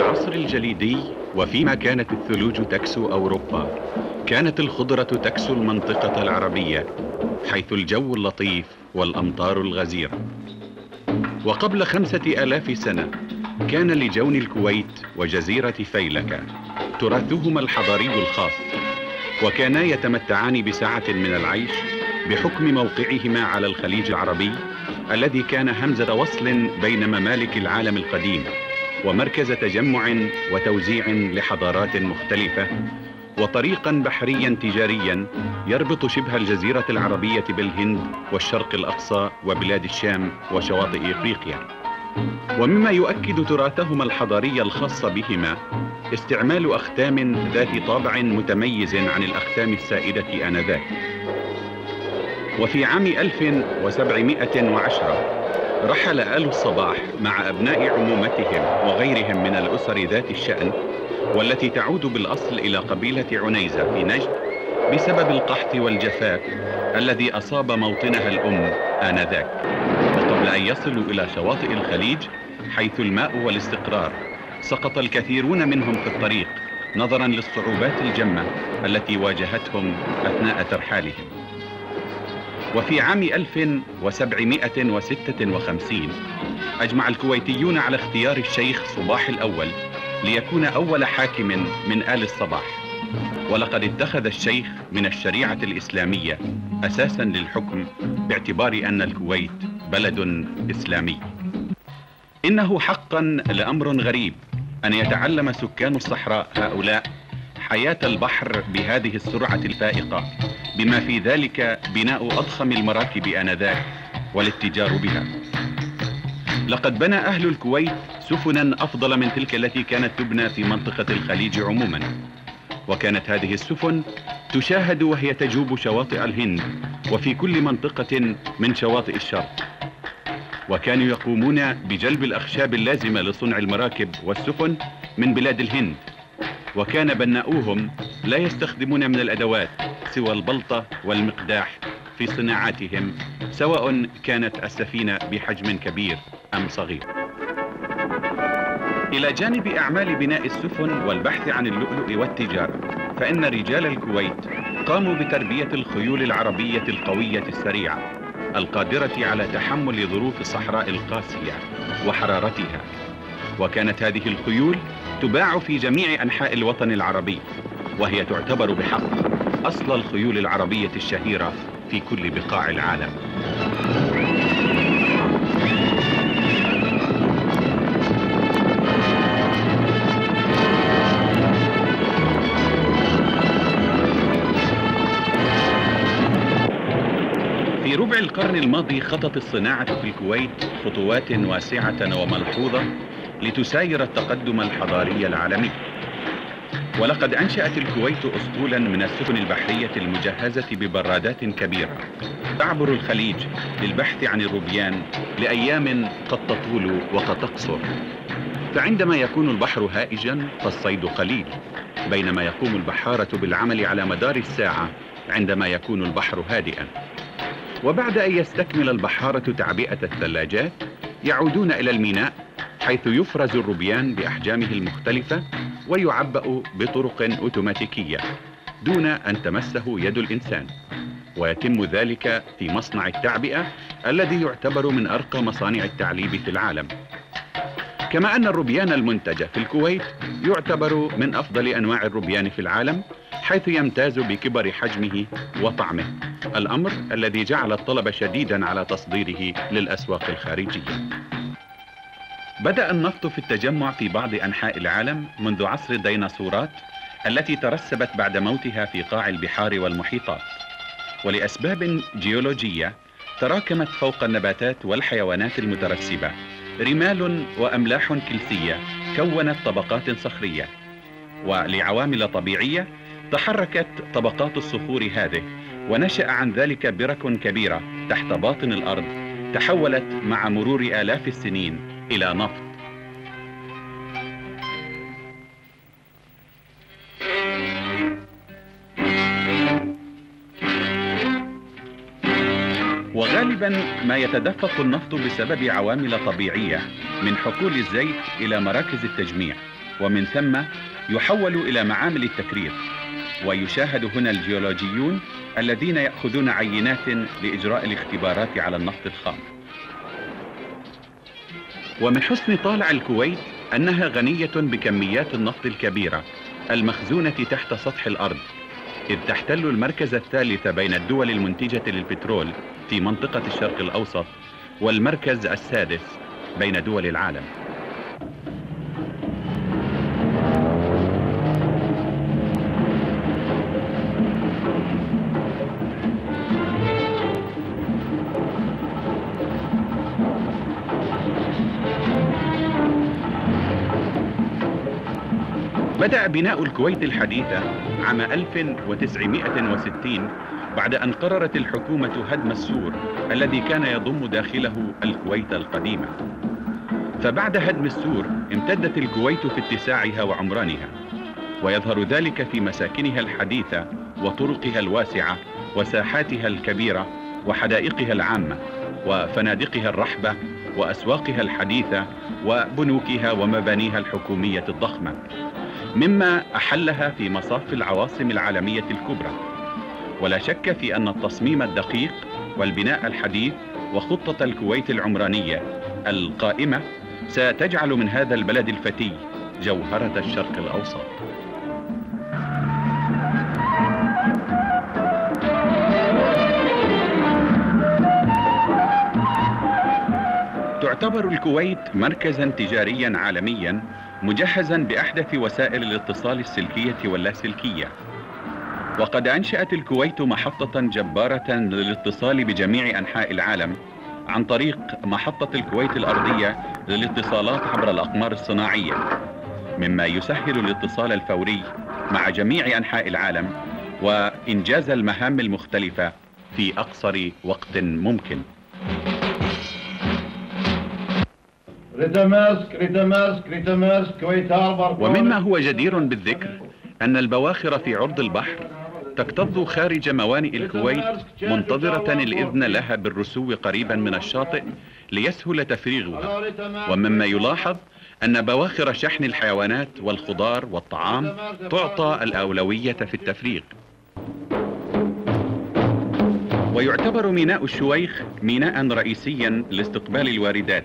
العصر الجليدي وفيما كانت الثلوج تكسو أوروبا كانت الخضرة تكسو المنطقة العربية حيث الجو اللطيف والأمطار الغزيرة. وقبل خمسة آلاف سنة كان لجون الكويت وجزيرة فيلكة تراثهما الحضاري الخاص وكانا يتمتعان بسعة من العيش بحكم موقعهما على الخليج العربي الذي كان همزة وصل بين ممالك العالم القديم ومركز تجمع وتوزيع لحضارات مختلفة وطريقا بحريا تجاريا يربط شبه الجزيرة العربية بالهند والشرق الأقصى وبلاد الشام وشواطئ إفريقيا. ومما يؤكد تراثهما الحضاري الخاص بهما استعمال أختام ذات طابع متميز عن الأختام السائدة آنذاك. وفي عام 1710 رحل آل الصباح مع أبناء عمومتهم وغيرهم من الأسر ذات الشأن والتي تعود بالأصل إلى قبيلة عنيزة في نجد بسبب القحط والجفاف الذي أصاب موطنها الأم آنذاك وقبل أن يصلوا إلى شواطئ الخليج حيث الماء والاستقرار سقط الكثيرون منهم في الطريق نظرا للصعوبات الجمة التي واجهتهم أثناء ترحالهم. وفي عام 1756 أجمع الكويتيون على اختيار الشيخ صباح الأول ليكون أول حاكم من آل الصباح. ولقد اتخذ الشيخ من الشريعة الإسلامية أساسا للحكم باعتبار أن الكويت بلد إسلامي. إنه حقا لأمر غريب أن يتعلم سكان الصحراء هؤلاء حياة البحر بهذه السرعة الفائقة. بما في ذلك بناء أضخم المراكب آنذاك والاتجار بها. لقد بنى أهل الكويت سفنا أفضل من تلك التي كانت تبنى في منطقة الخليج عموما. وكانت هذه السفن تشاهد وهي تجوب شواطئ الهند وفي كل منطقة من شواطئ الشرق. وكانوا يقومون بجلب الأخشاب اللازمة لصنع المراكب والسفن من بلاد الهند. وكان بناؤوهم لا يستخدمون من الأدوات سوى البلطة والمقداح في صناعاتهم سواء كانت السفينة بحجم كبير أم صغير. إلى جانب أعمال بناء السفن والبحث عن اللؤلؤ والتجارة فإن رجال الكويت قاموا بتربية الخيول العربية القوية السريعة القادرة على تحمل ظروف الصحراء القاسية وحرارتها. وكانت هذه الخيول تباع في جميع أنحاء الوطن العربي وهي تعتبر بحق أصل الخيول العربية الشهيرة في كل بقاع العالم. في ربع القرن الماضي خطت الصناعة في الكويت خطوات واسعة وملحوظة لتساير التقدم الحضاري العالمي. ولقد أنشأت الكويت أسطولا من السفن البحرية المجهزة ببرادات كبيرة. تعبر الخليج للبحث عن الروبيان لأيام قد تطول وقد تقصر. فعندما يكون البحر هائجا فالصيد قليل بينما يقوم البحارة بالعمل على مدار الساعة عندما يكون البحر هادئا. وبعد أن يستكمل البحارة تعبئة الثلاجات يعودون إلى الميناء حيث يفرز الروبيان بأحجامه المختلفة ويعبأ بطرق أوتوماتيكية دون أن تمسه يد الإنسان. ويتم ذلك في مصنع التعبئة الذي يعتبر من أرقى مصانع التعليب في العالم. كما أن الروبيان المنتج في الكويت يعتبر من أفضل أنواع الروبيان في العالم حيث يمتاز بكبر حجمه وطعمه الأمر الذي جعل الطلب شديدا على تصديره للأسواق الخارجية. بدأ النفط في التجمع في بعض أنحاء العالم منذ عصر الديناصورات التي ترسبت بعد موتها في قاع البحار والمحيطات. ولأسباب جيولوجية تراكمت فوق النباتات والحيوانات المترسبة. رمال وأملاح كلسية كونت طبقات صخرية. ولعوامل طبيعية تحركت طبقات الصخور هذه ونشأ عن ذلك برك كبيرة تحت باطن الأرض تحولت مع مرور آلاف السنين. إلى نفط. وغالبا ما يتدفق النفط بسبب عوامل طبيعية من حقول الزيت إلى مراكز التجميع ومن ثم يحول إلى معامل التكرير. ويشاهد هنا الجيولوجيون الذين يأخذون عينات لإجراء الاختبارات على النفط الخام. ومن حسن طالع الكويت أنها غنية بكميات النفط الكبيرة المخزونة تحت سطح الأرض. إذ تحتل المركز الثالث بين الدول المنتجة للبترول في منطقة الشرق الأوسط والمركز السادس بين دول العالم. بدأ بناء الكويت الحديثة عام 1960 بعد أن قررت الحكومة هدم السور الذي كان يضم داخله الكويت القديمة. فبعد هدم السور امتدت الكويت في اتساعها وعمرانها ويظهر ذلك في مساكنها الحديثة وطرقها الواسعة وساحاتها الكبيرة وحدائقها العامة وفنادقها الرحبة وأسواقها الحديثة وبنوكها ومبانيها الحكومية الضخمة. مما أحلها في مصاف العواصم العالمية الكبرى. ولا شك في أن التصميم الدقيق والبناء الحديث وخطة الكويت العمرانية القائمة ستجعل من هذا البلد الفتي جوهرة الشرق الأوسط. تعتبر الكويت مركزا تجاريا عالميا مجهزا بأحدث وسائل الاتصال السلكية واللاسلكية. وقد أنشأت الكويت محطة جبارة للاتصال بجميع أنحاء العالم عن طريق محطة الكويت الأرضية للاتصالات عبر الأقمار الصناعية مما يسهل الاتصال الفوري مع جميع أنحاء العالم وإنجاز المهام المختلفة في أقصر وقت ممكن. ومما هو جدير بالذكر أن البواخر في عرض البحر تكتظ خارج موانئ الكويت منتظرة الإذن لها بالرسو قريبا من الشاطئ ليسهل تفريغها. ومما يلاحظ أن بواخر شحن الحيوانات والخضار والطعام تعطى الأولوية في التفريغ. ويعتبر ميناء الشويخ ميناء رئيسيا لاستقبال الواردات.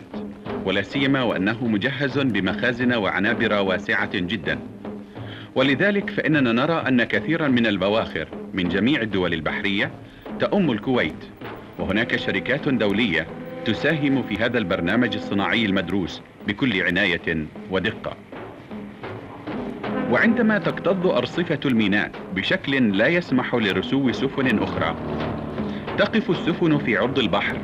ولا سيما وأنه مجهز بمخازن وعنابر واسعة جدا. ولذلك فإننا نرى أن كثيرا من البواخر من جميع الدول البحرية تأم الكويت. وهناك شركات دولية تساهم في هذا البرنامج الصناعي المدروس بكل عناية ودقة. وعندما تكتظ أرصفة الميناء بشكل لا يسمح لرسو سفن أخرى تقف السفن في عرض البحر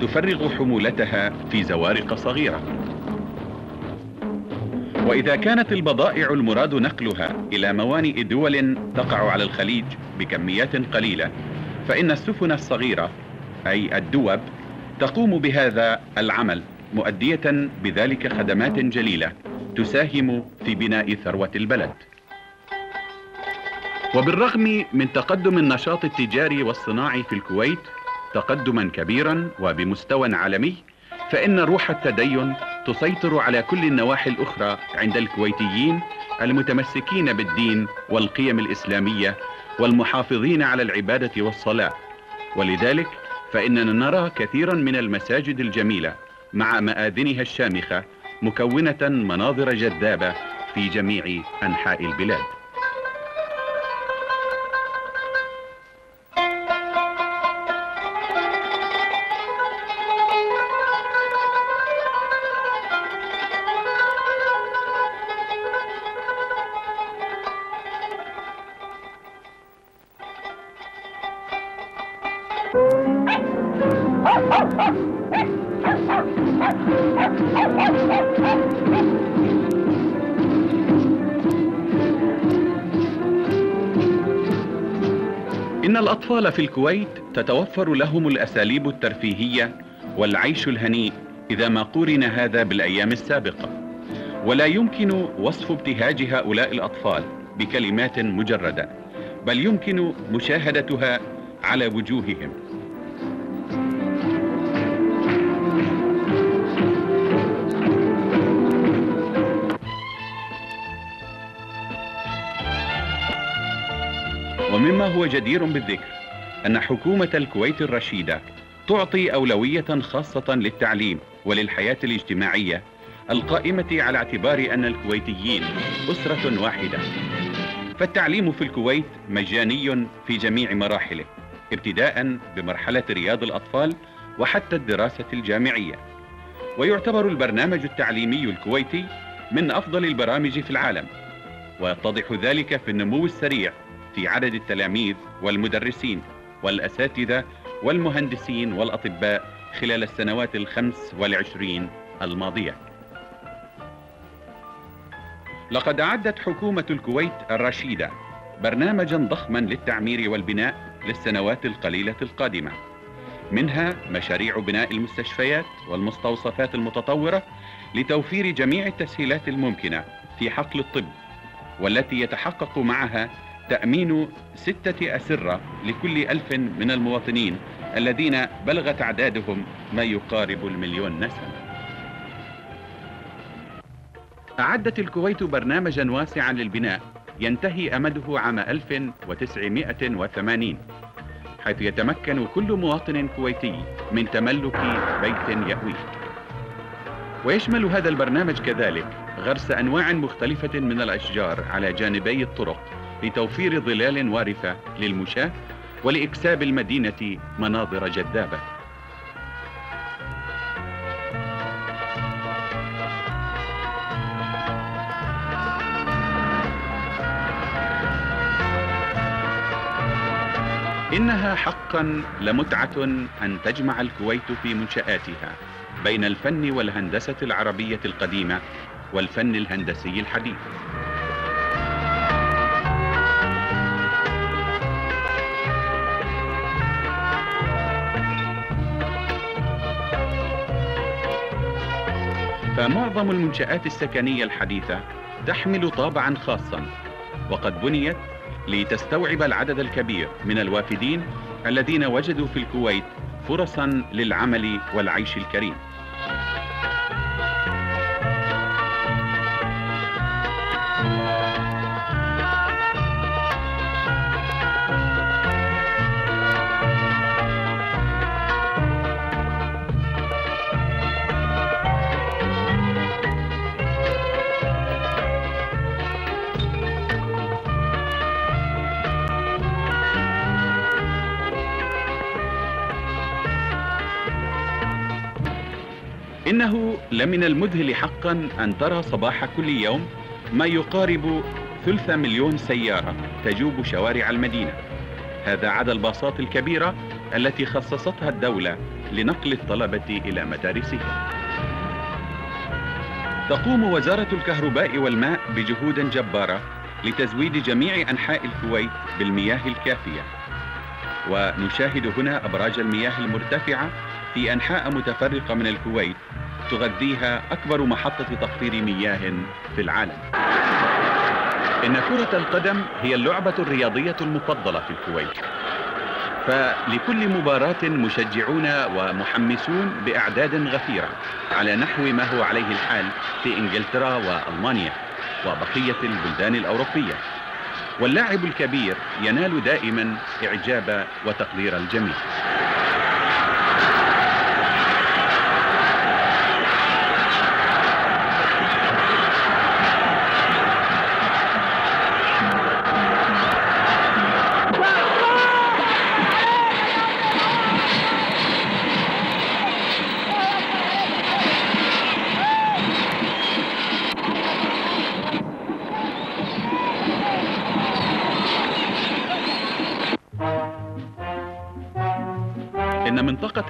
تفرغ حمولتها في زوارق صغيرة. وإذا كانت البضائع المراد نقلها إلى موانئ دول تقع على الخليج بكميات قليلة فإن السفن الصغيرة أي الدوب تقوم بهذا العمل مؤدية بذلك خدمات جليلة تساهم في بناء ثروة البلد. وبالرغم من تقدم النشاط التجاري والصناعي في الكويت تقدما كبيرا وبمستوى عالمي فإن روح التدين تسيطر على كل النواحي الأخرى عند الكويتيين المتمسكين بالدين والقيم الإسلامية والمحافظين على العبادة والصلاة. ولذلك فإننا نرى كثيرا من المساجد الجميلة مع مآذنها الشامخة مكونة مناظر جذابة في جميع أنحاء البلاد. إن الأطفال في الكويت تتوفر لهم الأساليب الترفيهية والعيش الهنيء إذا ما قورن هذا بالأيام السابقة. ولا يمكن وصف ابتهاج هؤلاء الأطفال بكلمات مجردة بل يمكن مشاهدتها على وجوههم. ومما هو جدير بالذكر أن حكومة الكويت الرشيدة تعطي أولوية خاصة للتعليم وللحياة الاجتماعية القائمة على اعتبار أن الكويتيين أسرة واحدة. فالتعليم في الكويت مجاني في جميع مراحله ابتداء بمرحلة رياض الأطفال وحتى الدراسة الجامعية. ويعتبر البرنامج التعليمي الكويتي من أفضل البرامج في العالم ويتضح ذلك في النمو السريع في عدد التلاميذ والمدرسين والأساتذة والمهندسين والأطباء خلال السنوات الخمس والعشرين الماضية. لقد أعدت حكومة الكويت الرشيدة برنامجا ضخما للتعمير والبناء للسنوات القليلة القادمة. منها مشاريع بناء المستشفيات والمستوصفات المتطورة لتوفير جميع التسهيلات الممكنة في حقل الطب والتي يتحقق معها تأمين ستة أسرة لكل ألف من المواطنين الذين بلغت أعدادهم ما يقارب المليون نسمة. أعدت الكويت برنامجا واسعا للبناء ينتهي أمده عام 1980 حيث يتمكن كل مواطن كويتي من تملك بيت يأويه ويشمل هذا البرنامج كذلك غرس أنواع مختلفة من الأشجار على جانبي الطرق. لتوفير ظلال وارفة للمشاة ولإكساب المدينة مناظر جذابة. إنها حقا لمتعة أن تجمع الكويت في منشآتها بين الفن والهندسة العربية القديمة والفن الهندسي الحديث. فمعظم المنشآت السكنية الحديثة تحمل طابعا خاصا وقد بنيت لتستوعب العدد الكبير من الوافدين الذين وجدوا في الكويت فرصا للعمل والعيش الكريم. لمن المذهل حقا أن ترى صباح كل يوم ما يقارب ثلث مليون سيارة تجوب شوارع المدينة. هذا عدا الباصات الكبيرة التي خصصتها الدولة لنقل الطلبة إلى مدارسهم. تقوم وزارة الكهرباء والماء بجهود جبارة لتزويد جميع أنحاء الكويت بالمياه الكافية. ونشاهد هنا أبراج المياه المرتفعة في أنحاء متفرقة من الكويت تغذيها أكبر محطة تقطير مياه في العالم. إن كرة القدم هي اللعبة الرياضية المفضلة في الكويت. فلكل مباراة مشجعون ومحمسون بأعداد غفيرة على نحو ما هو عليه الحال في إنجلترا وألمانيا وبقية البلدان الأوروبية. واللاعب الكبير ينال دائما إعجاب وتقدير الجميع.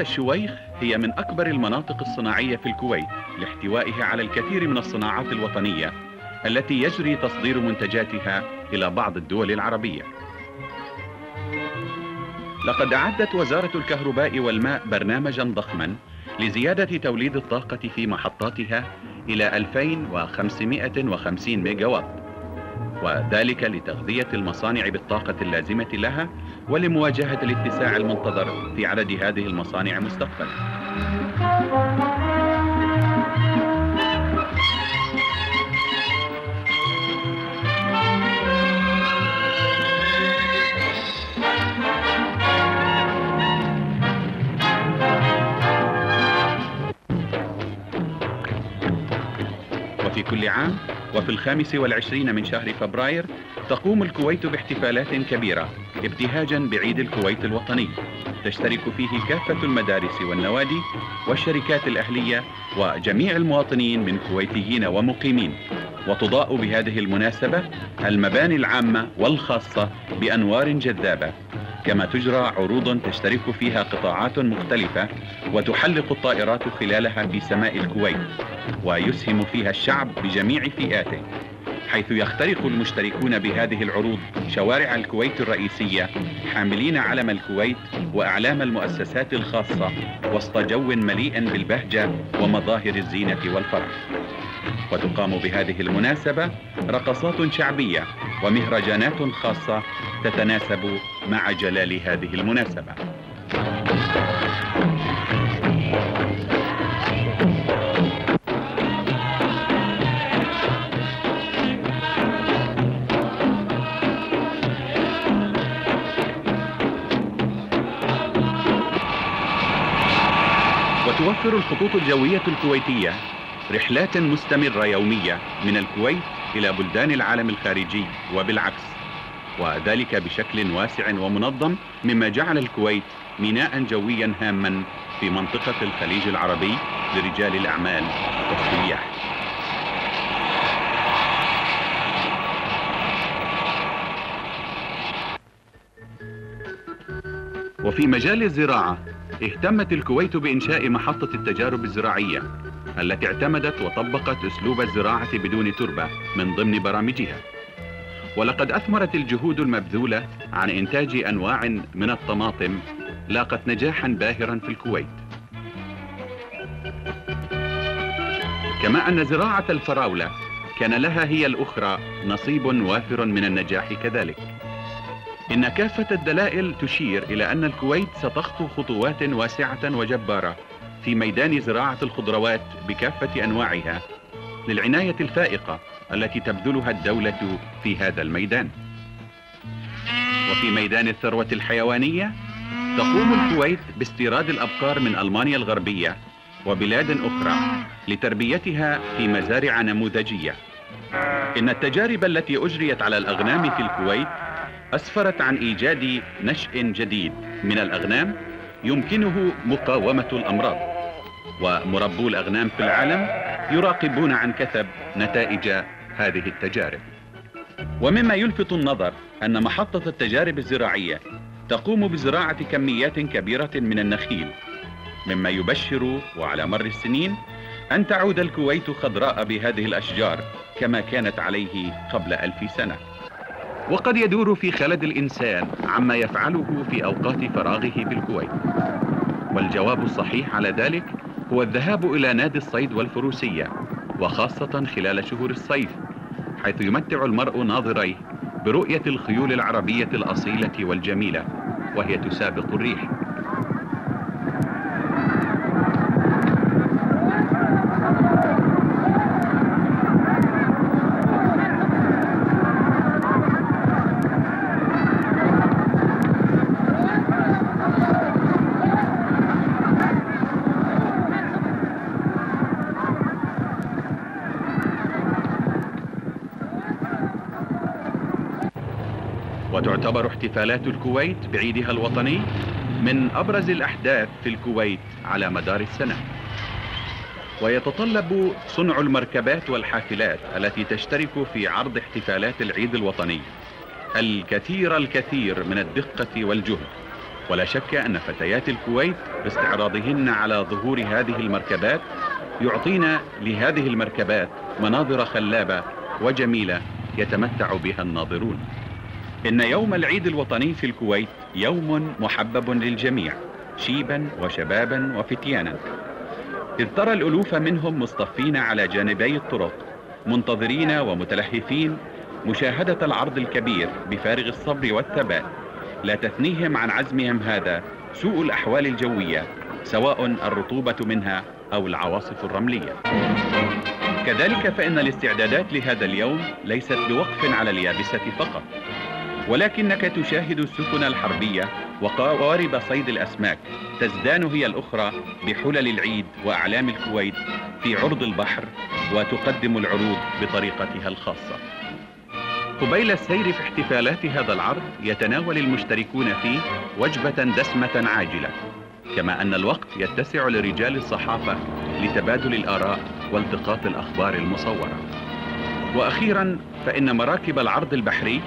الشويخ هي من أكبر المناطق الصناعية في الكويت لاحتوائها على الكثير من الصناعات الوطنية التي يجري تصدير منتجاتها إلى بعض الدول العربية. لقد أعدت وزارة الكهرباء والماء برنامجا ضخما لزيادة توليد الطاقة في محطاتها إلى 2550 ميجا واط وذلك لتغذية المصانع بالطاقة اللازمة لها ولمواجهة الاتساع المنتظر في عدد هذه المصانع مستقبلا. وفي كل عام وفي الخامس والعشرين من شهر فبراير تقوم الكويت باحتفالات كبيرة ابتهاجا بعيد الكويت الوطني. تشترك فيه كافة المدارس والنوادي والشركات الأهلية وجميع المواطنين من كويتيين ومقيمين. وتضاء بهذه المناسبة المباني العامة والخاصة بأنوار جذابة. كما تجرى عروض تشترك فيها قطاعات مختلفة وتحلق الطائرات خلالها في سماء الكويت ويسهم فيها الشعب بجميع فئاته حيث يخترق المشتركون بهذه العروض شوارع الكويت الرئيسية حاملين علم الكويت وأعلام المؤسسات الخاصة وسط جو مليء بالبهجة ومظاهر الزينة والفرح. وتقام بهذه المناسبة رقصات شعبية ومهرجانات خاصة تتناسب مع جلال هذه المناسبة. وتوفر الخطوط الجوية الكويتية رحلات مستمرة يومية من الكويت إلى بلدان العالم الخارجي وبالعكس. وذلك بشكل واسع ومنظم مما جعل الكويت ميناء جويا هاما في منطقة الخليج العربي لرجال الأعمال والسياح. وفي مجال الزراعة اهتمت الكويت بإنشاء محطة التجارب الزراعية التي اعتمدت وطبقت أسلوب الزراعة بدون تربة من ضمن برامجها. ولقد أثمرت الجهود المبذولة عن إنتاج أنواع من الطماطم لاقت نجاحا باهرا في الكويت. كما أن زراعة الفراولة كان لها هي الأخرى نصيب وافر من النجاح كذلك. إن كافة الدلائل تشير إلى أن الكويت ستخطو خطوات واسعة وجبارة في ميدان زراعة الخضروات بكافة أنواعها للعناية الفائقة التي تبذلها الدولة في هذا الميدان. وفي ميدان الثروة الحيوانية تقوم الكويت باستيراد الأبقار من ألمانيا الغربية وبلاد أخرى لتربيتها في مزارع نموذجية. إن التجارب التي أجريت على الأغنام في الكويت أسفرت عن إيجاد نشء جديد من الأغنام يمكنه مقاومة الأمراض. ومربو الأغنام في العالم يراقبون عن كثب نتائج هذه التجارب. ومما يلفت النظر أن محطة التجارب الزراعية تقوم بزراعة كميات كبيرة من النخيل مما يبشر وعلى مر السنين أن تعود الكويت خضراء بهذه الأشجار كما كانت عليه قبل ألف سنة. وقد يدور في خلد الإنسان عما يفعله في أوقات فراغه بالكويت. والجواب الصحيح على ذلك هو الذهاب إلى نادي الصيد والفروسية وخاصة خلال شهور الصيف حيث يمتع المرء ناظريه برؤية الخيول العربية الأصيلة والجميلة وهي تسابق الريح. وتعتبر احتفالات الكويت بعيدها الوطني من أبرز الأحداث في الكويت على مدار السنة. ويتطلب صنع المركبات والحافلات التي تشترك في عرض احتفالات العيد الوطني الكثير الكثير من الدقة والجهد. ولا شك أن فتيات الكويت باستعراضهن على ظهور هذه المركبات يعطينا لهذه المركبات مناظر خلابة وجميلة يتمتع بها الناظرون. إن يوم العيد الوطني في الكويت يوم محبب للجميع شيبا وشبابا وفتيانا. إذ ترى الألوف منهم مصطفين على جانبي الطرق منتظرين ومتلهفين مشاهدة العرض الكبير بفارغ الصبر والثبات لا تثنيهم عن عزمهم هذا سوء الأحوال الجوية سواء الرطوبة منها أو العواصف الرملية. كذلك فإن الاستعدادات لهذا اليوم ليست بوقف على اليابسة فقط. ولكنك تشاهد السفن الحربية وقوارب صيد الأسماك تزدان هي الأخرى بحلل العيد وأعلام الكويت في عرض البحر وتقدم العروض بطريقتها الخاصة. قبيل السير في احتفالات هذا العرض يتناول المشتركون فيه وجبة دسمة عاجلة كما أن الوقت يتسع لرجال الصحافة لتبادل الآراء والتقاط الأخبار المصورة. وأخيرا فإن مراكب العرض البحري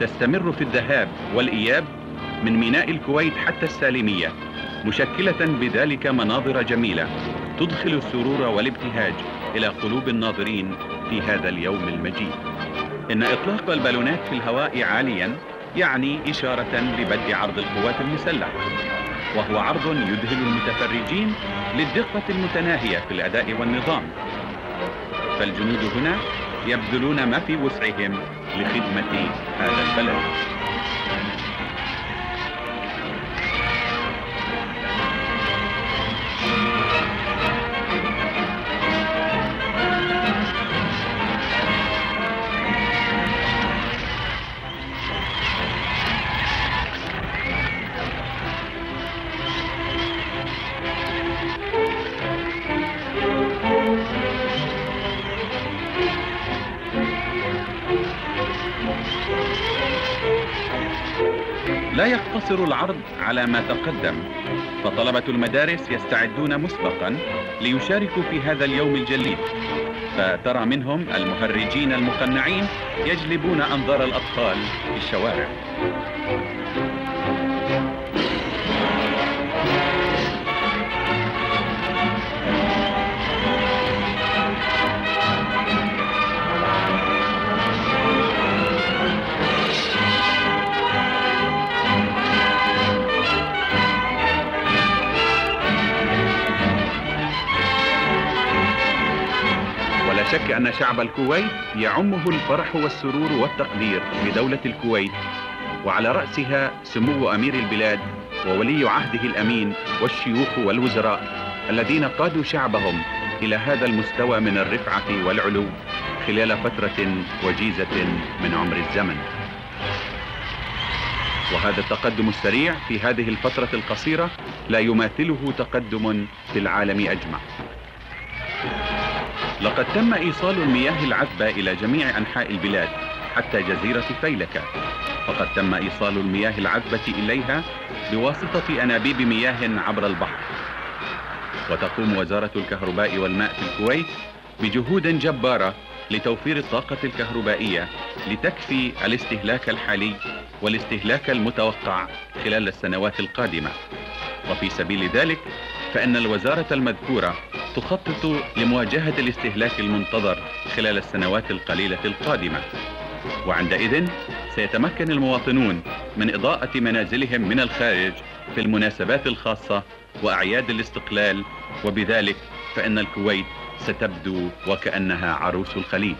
تستمر في الذهاب والإياب من ميناء الكويت حتى السالمية مشكلة بذلك مناظر جميلة تدخل السرور والابتهاج إلى قلوب الناظرين في هذا اليوم المجيد إن إطلاق البالونات في الهواء عاليا يعني إشارة لبدء عرض القوات المسلحة وهو عرض يذهل المتفرجين للدقة المتناهية في الأداء والنظام. فالجنود هنا يبذلون ما في وسعهم لخدمة هذا البلد. لا يقتصر العرض على ما تقدم. فطلبة المدارس يستعدون مسبقا ليشاركوا في هذا اليوم الجليد فترى منهم المهرجين المقنعين يجلبون أنظار الأطفال في الشوارع. ولا شك أن شعب الكويت يعمه الفرح والسرور والتقدير لدولة الكويت وعلى رأسها سمو أمير البلاد وولي عهده الأمين والشيوخ والوزراء الذين قادوا شعبهم إلى هذا المستوى من الرفعة والعلو خلال فترة وجيزة من عمر الزمن. وهذا التقدم السريع في هذه الفترة القصيرة لا يماثله تقدم في العالم أجمع. لقد تم إيصال المياه العذبة إلى جميع أنحاء البلاد حتى جزيرة فيلكة. فقد تم إيصال المياه العذبة إليها بواسطة أنابيب مياه عبر البحر. وتقوم وزارة الكهرباء والماء في الكويت بجهود جبارة لتوفير الطاقة الكهربائية لتكفي الاستهلاك الحالي والاستهلاك المتوقع خلال السنوات القادمة. وفي سبيل ذلك فإن الوزارة المذكورة تخطط لمواجهة الاستهلاك المنتظر خلال السنوات القليلة القادمة. وعندئذ سيتمكن المواطنون من إضاءة منازلهم من الخارج في المناسبات الخاصة وأعياد الاستقلال وبذلك فإن الكويت ستبدو وكأنها عروس الخليج.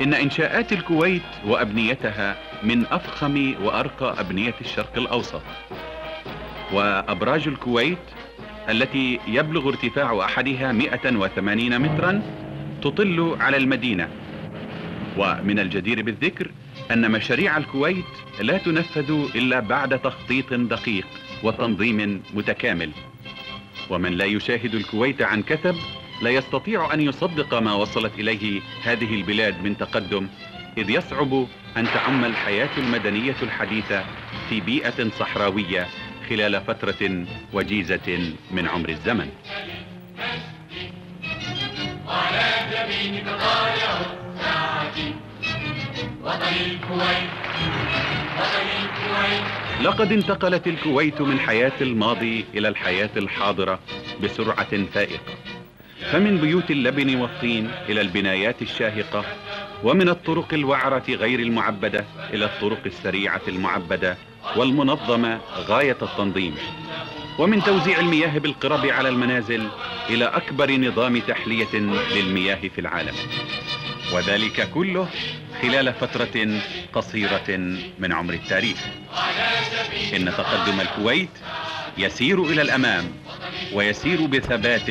إن إنشاءات الكويت وأبنيتها من أفخم وأرقى أبنية الشرق الأوسط. وأبراج الكويت التي يبلغ ارتفاع أحدها 180 مترا تطل على المدينة. ومن الجدير بالذكر أن مشاريع الكويت لا تنفذ إلا بعد تخطيط دقيق وتنظيم متكامل. ومن لا يشاهد الكويت عن كثب لا يستطيع أن يصدق ما وصلت إليه هذه البلاد من تقدم إذ يصعب أن تعم الحياة المدنية الحديثة في بيئة صحراوية خلال فترة وجيزة من عمر الزمن. وعلى يمينك طالع الساعة وطن الكويت وطن الكويت لقد انتقلت الكويت من حياة الماضي إلى الحياة الحاضرة بسرعة فائقة. فمن بيوت اللبن والطين إلى البنايات الشاهقة ومن الطرق الوعرة غير المعبدة إلى الطرق السريعة المعبدة والمنظمة غاية التنظيم. ومن توزيع المياه بالقرب على المنازل إلى أكبر نظام تحلية للمياه في العالم. وذلك كله خلال فترة قصيرة من عمر التاريخ. إن تقدم الكويت يسير إلى الأمام ويسير بثبات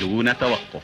دون توقف.